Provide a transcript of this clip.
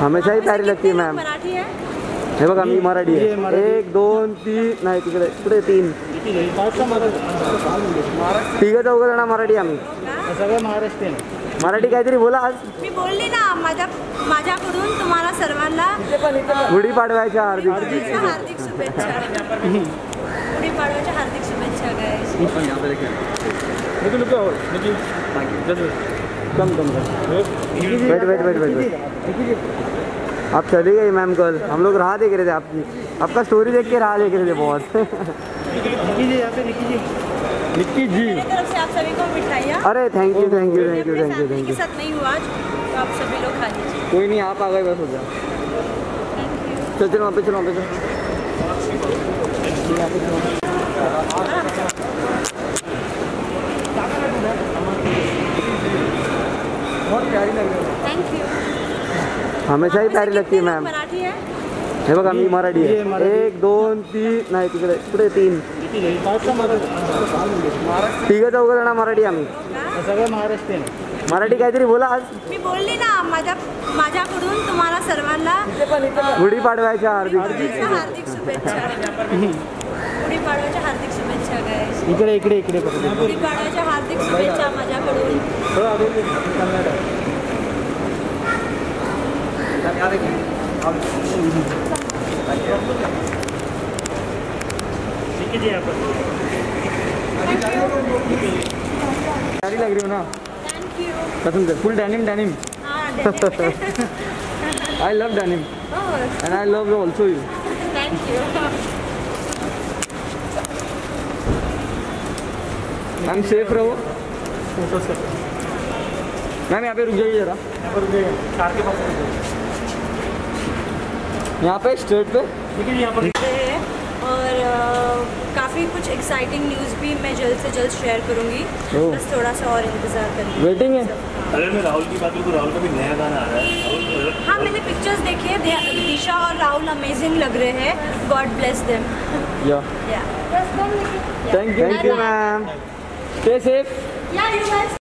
हमेशा ही प्यारी लगती है मॅम। हे? बघा मी मराठी ही। आहे एक दोन तीन नाही तिकडे पुढे तीन। तिघं चौघ जण मराठी आम्ही। सगळं महाराष्ट्रीयन मराठी काहीतरी बोला आज। मी बोलली ना माझ्या माझ्याकडून तुम्हाला सर्वांना गुढीपाडव्याच्या हार्दिक हार्दिक शुभेच्छा. गुढीपाडव्याच्या हार्दिक शुभेच्छा guys come come come wait wait wait wait wait. आप चली गई मैम कल। हम लोग राह देख रहे थे आपकी। आपका स्टोरी देख के राह देख रहे थे बहुत। निकी जी। आप सभी को मिठाइयाँ अरे thank you thank you thank you thank you thank you साथ नहीं हुआ आज तो आप सभी लोग खा लीजिए कोई नहीं आप आ गए बस हो गया। चल चल वहाँ पे चलो वहाँ पे चलो। बहुत प्यारी लग रही है। थैंक यू हमेशा ही प्यारी लगती है मॅम मराठी हे? बघा मी मराठी ही। आहे. एक दोन तीन नाही तिकडे पुढे तीन। तिघं चौघ जण मराठी आम्ही। सगळं महाराष्ट्रीयन आहे. मराठी काहीतरी बोला आज। मी बोलली ना माझ्या माझ्याकडून तुम्हाला सर्वांना गुढीपाडव्याच्या हार्दिक हार्दिक शुभेच्छा. गुढीपाडव्याच्या हार्दिक शुभेच्छा. इकडे इकडे इकडे पकडा. गुढीपाडव्याच्या हार्दिक शुभेच्छा माझ्याकडून. प्यारी लग रही हो ना? कसम से फुल डेनिम डेनिम हाँ I love denim and I love also you thank you ma'am safe रहो मैम यहाँ पे रुक जाइए जरा। यहाँ पर रुक जाइए कार के पास यहाँ पे स्ट्रेट पे। यहाँ पर और काफ़ी कुछ एक्साइटिंग न्यूज़ भी मैं जल्द से जल्द शेयर करूँगी। बस थोड़ा सा और इंतज़ार करिए वेटिंग है? अगर मैं राहुल की बात तो राहुल का भी नया गाना आ रहा है। हाँ मैंने पिक्चर्स देखे हैं। दिशा और राहुल अमेजिंग लग रहे हैं। God bless them yeah yeah thank you thank you ma'am stay safe yeah you